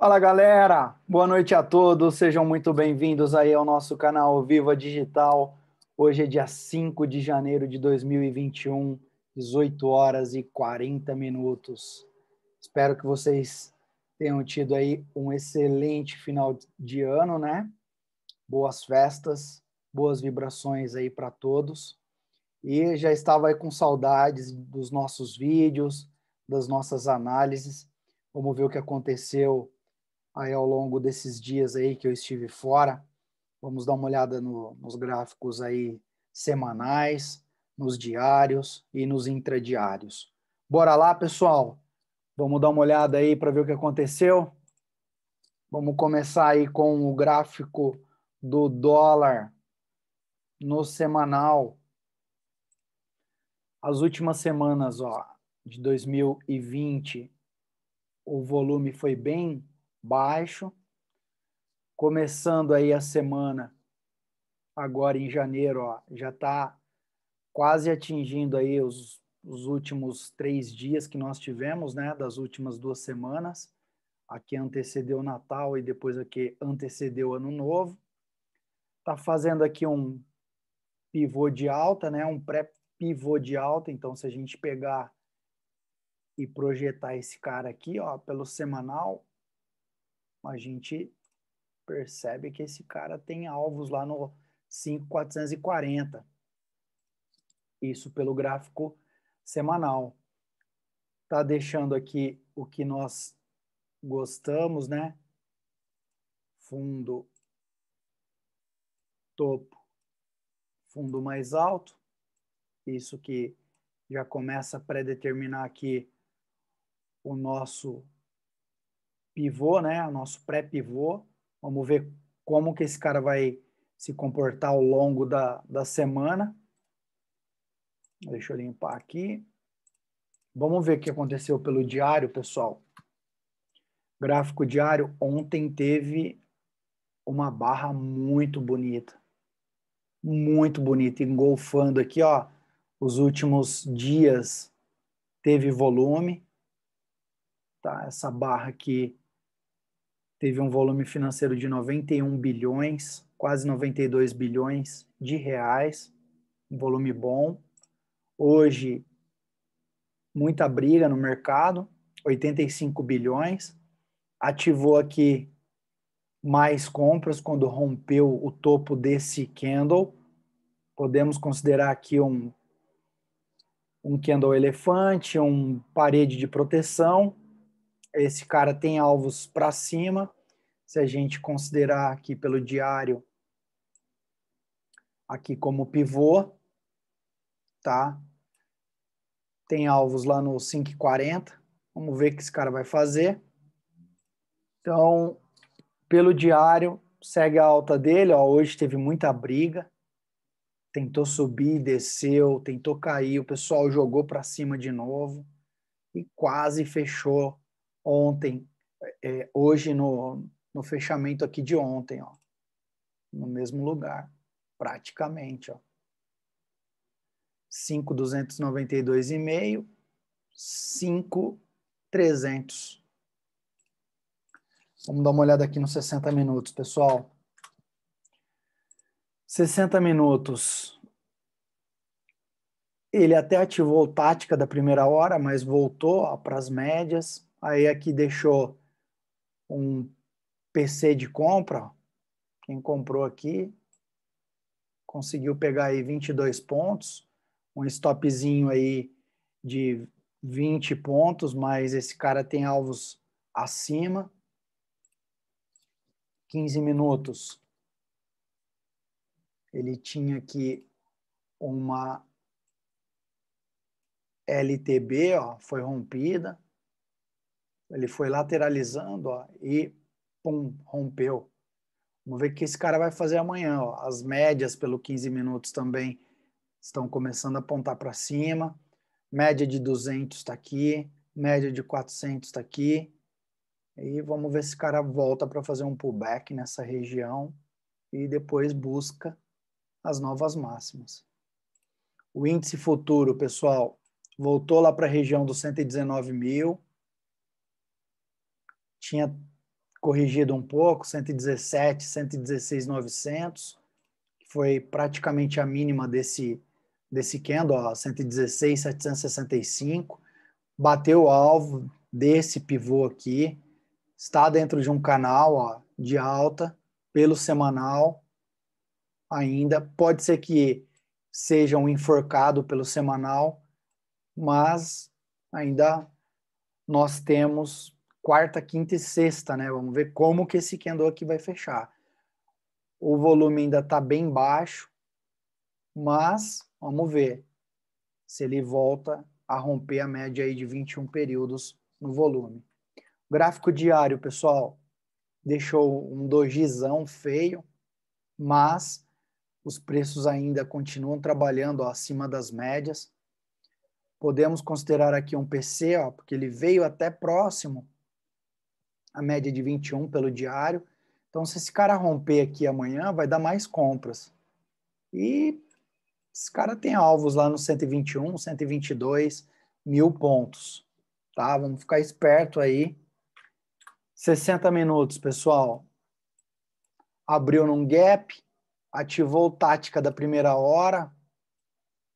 Fala galera, boa noite a todos, sejam muito bem-vindos aí ao nosso canal Viva Digital. Hoje é dia 5 de janeiro de 2021, 18 horas e 40 minutos. Espero que vocês tenham tido aí um excelente final de ano, né? Boas festas, boas vibrações aí para todos. E já estava aí com saudades dos nossos vídeos, das nossas análises. Vamos ver o que aconteceu aí ao longo desses dias aí que eu estive fora. Vamos dar uma olhada no, nos gráficos aí semanais, nos diários e nos intradiários. Bora lá, pessoal? Vamos dar uma olhada aí para ver o que aconteceu? Vamos começar aí com o gráfico do dólar no semanal. As últimas semanas, ó, de 2020, o volume foi bem baixo. Começando aí a semana, agora em janeiro, ó, já está quase atingindo aí os, os últimos três dias que nós tivemos, né, das últimas duas semanas. Aqui antecedeu o Natal e depois aqui antecedeu o Ano Novo. Está fazendo aqui um pivô de alta, né, um pré-pivô de alta. Então, se a gente pegar e projetar esse cara aqui, ó, pelo semanal, a gente percebe que esse cara tem alvos lá no 5,440. Isso pelo gráfico semanal. Tá deixando aqui o que nós gostamos, né? Fundo topo, fundo mais alto. Isso que já começa a predeterminar aqui o nosso pivô, né? O nosso pré-pivô. Vamos ver como que esse cara vai se comportar ao longo da, da semana. Deixa eu limpar aqui. Vamos ver o que aconteceu pelo diário, pessoal. Gráfico diário ontem teve uma barra muito bonita. Muito bonita, engolfando aqui, ó, os últimos dias teve volume. Tá? Essa barra aqui teve um volume financeiro de 91 bilhões, quase 92 bilhões de reais, um volume bom. Hoje, muita briga no mercado, 85 bilhões. Ativou aqui mais compras quando rompeu o topo desse candle. Podemos considerar aqui um, um candle elefante, um parede de proteção esse cara tem alvos para cima. Se a gente considerar aqui pelo diário, aqui como pivô, tá? Tem alvos lá no 5,40. Vamos ver o que esse cara vai fazer. Então, pelo diário, segue a alta dele. Ó, hoje teve muita briga. Tentou subir, desceu, tentou cair. O pessoal jogou para cima de novo e quase fechou ontem, é, hoje no, no fechamento aqui de ontem, ó, no mesmo lugar, praticamente, ó. 5,292,5, 5,300. Vamos dar uma olhada aqui nos 60 minutos, pessoal. 60 minutos. Ele até ativou tática da primeira hora, mas voltou para as médias. Aí aqui deixou um PC de compra. Quem comprou aqui conseguiu pegar aí 22 pontos, um stopzinho aí de 20 pontos, mas esse cara tem alvos acima. 15 minutos. Ele tinha aqui uma LTB, ó, foi rompida. Ele foi lateralizando ó, e pum, rompeu. Vamos ver o que esse cara vai fazer amanhã. Ó. As médias pelo 15 minutos também estão começando a apontar para cima. Média de 200 está aqui, média de 400 está aqui. E vamos ver se esse cara volta para fazer um pullback nessa região e depois busca as novas máximas. O índice futuro, pessoal, voltou lá para a região dos 119 mil tinha corrigido um pouco, 117, 116,900, que foi praticamente a mínima desse, desse candle, ó, 116,765, bateu o alvo desse pivô aqui, está dentro de um canal ó, de alta pelo semanal ainda, pode ser que seja um enforcado pelo semanal, mas ainda nós temos quarta, quinta e sexta, né? Vamos ver como que esse candle aqui vai fechar. O volume ainda está bem baixo, mas vamos ver se ele volta a romper a média aí de 21 períodos no volume. O gráfico diário, pessoal, deixou um dojizão feio, mas os preços ainda continuam trabalhando ó, acima das médias. Podemos considerar aqui um PC, ó, porque ele veio até próximo a média de 21 pelo diário. Então, se esse cara romper aqui amanhã, vai dar mais compras. E esse cara tem alvos lá no 121, 122 mil pontos. Tá? Vamos ficar esperto aí. 60 minutos, pessoal. Abriu num gap, ativou tática da primeira hora.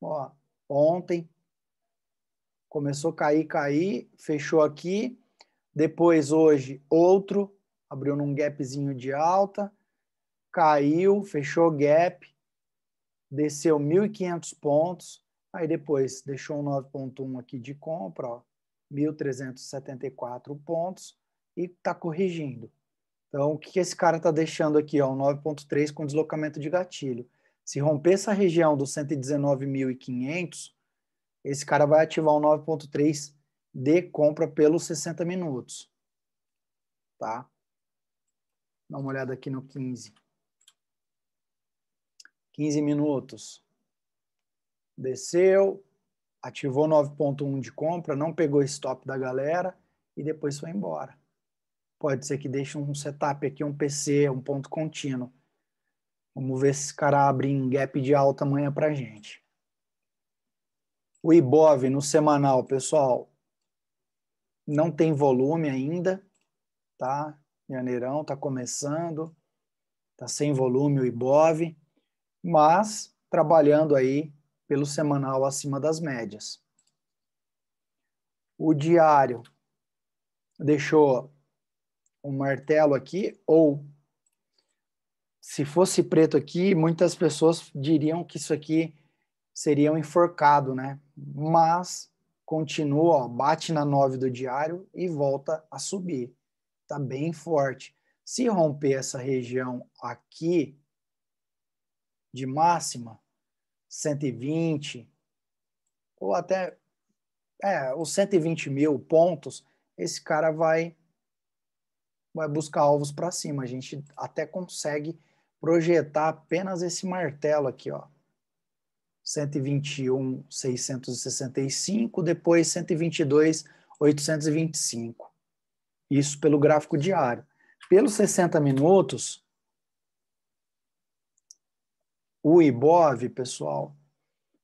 Ó, ontem começou a cair, cair, fechou aqui depois, hoje, outro, abriu num gapzinho de alta, caiu, fechou gap, desceu 1.500 pontos, aí depois deixou um 9.1 aqui de compra, ó, 1.374 pontos, e está corrigindo. Então, o que esse cara está deixando aqui? Ó, um 9.3 com deslocamento de gatilho. Se romper essa região dos 119.500, esse cara vai ativar um 9.3 de compra pelos 60 minutos. Tá? Dá uma olhada aqui no 15. 15 minutos. Desceu, ativou 9.1 de compra, não pegou stop da galera e depois foi embora. Pode ser que deixe um setup aqui, um PC, um ponto contínuo. Vamos ver se esse cara abre em gap de alta amanhã para gente. O Ibov no semanal, pessoal, não tem volume ainda, tá? Janeirão está começando, está sem volume o IBOV, mas trabalhando aí pelo semanal acima das médias. O diário deixou um martelo aqui, ou se fosse preto aqui, muitas pessoas diriam que isso aqui seria um enforcado, né? Mas continua, ó, bate na 9 do diário e volta a subir. Está bem forte. Se romper essa região aqui de máxima, 120, ou até é, os 120 mil pontos, esse cara vai, vai buscar alvos para cima. A gente até consegue projetar apenas esse martelo aqui, ó. 121, 665, depois 122, 825. Isso pelo gráfico diário. Pelos 60 minutos, o IBOV, pessoal,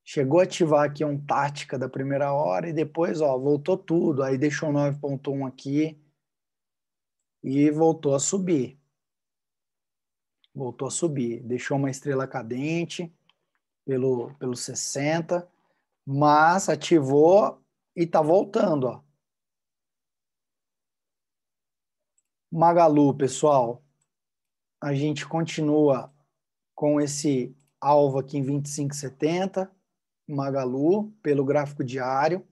chegou a ativar aqui um tática da primeira hora e depois, ó, voltou tudo. Aí deixou 9.1 aqui e voltou a subir. Voltou a subir. Deixou uma estrela cadente pelo, pelo 60, mas ativou e está voltando. Ó. Magalu, pessoal, a gente continua com esse alvo aqui em 25,70, Magalu, pelo gráfico diário.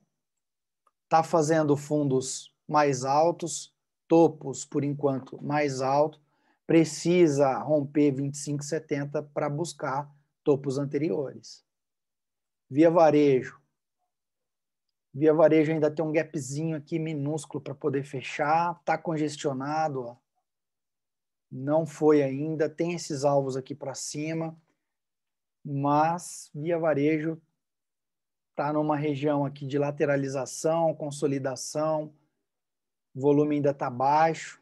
Está fazendo fundos mais altos, topos, por enquanto, mais alto. Precisa romper 25,70 para buscar topos anteriores. Via varejo. Via varejo ainda tem um gapzinho aqui minúsculo para poder fechar, está congestionado, ó. não foi ainda, tem esses alvos aqui para cima, mas via varejo está numa região aqui de lateralização, consolidação, volume ainda está baixo.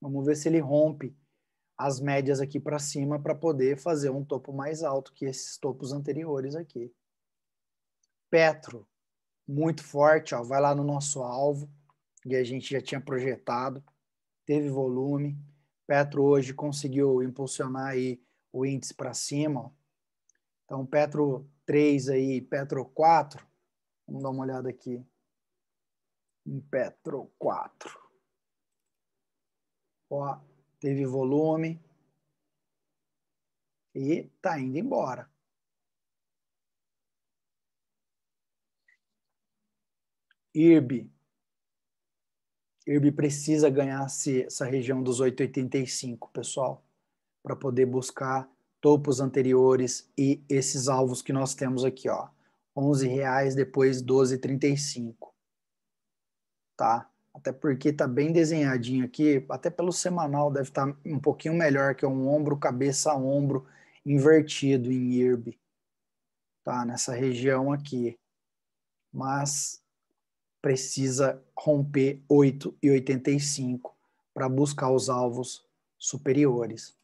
Vamos ver se ele rompe as médias aqui para cima para poder fazer um topo mais alto que esses topos anteriores aqui. Petro, muito forte, ó, vai lá no nosso alvo, e a gente já tinha projetado. teve volume. Petro hoje conseguiu impulsionar aí o índice para cima. Ó. Então, Petro 3 aí, Petro 4. Vamos dar uma olhada aqui. Em Petro 4. Ó, teve volume. E tá indo embora. IRB. IRB precisa ganhar essa região dos 8,85, pessoal, para poder buscar topos anteriores e esses alvos que nós temos aqui, ó. 11 reais, depois 12,35. Tá? Até porque tá bem desenhadinho aqui, até pelo semanal deve estar tá um pouquinho melhor, que é um ombro, cabeça, ombro invertido em IRB. Tá? Nessa região aqui. Mas precisa romper 8,85 para buscar os alvos superiores.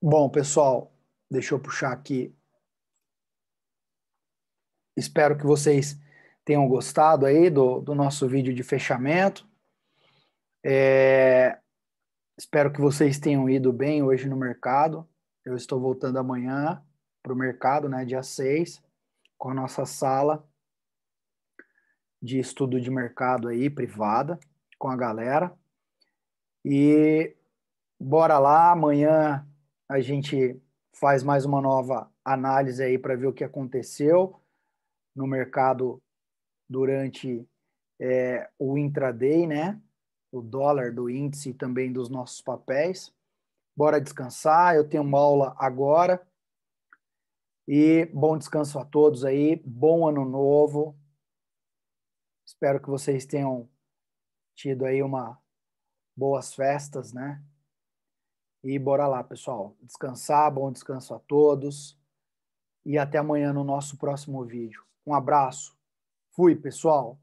Bom, pessoal, deixa eu puxar aqui. Espero que vocês tenham gostado aí do, do nosso vídeo de fechamento. É, espero que vocês tenham ido bem hoje no mercado. Eu estou voltando amanhã para o mercado, né, dia 6, com a nossa sala de estudo de mercado aí, privada, com a galera. E bora lá, amanhã a gente faz mais uma nova análise aí para ver o que aconteceu no mercado durante é, o intraday, né? O dólar do índice e também dos nossos papéis. Bora descansar. Eu tenho uma aula agora. E bom descanso a todos aí. Bom ano novo. Espero que vocês tenham tido aí uma boas festas, né? E bora lá, pessoal. Descansar, bom descanso a todos. E até amanhã no nosso próximo vídeo. Um abraço. Fui, pessoal.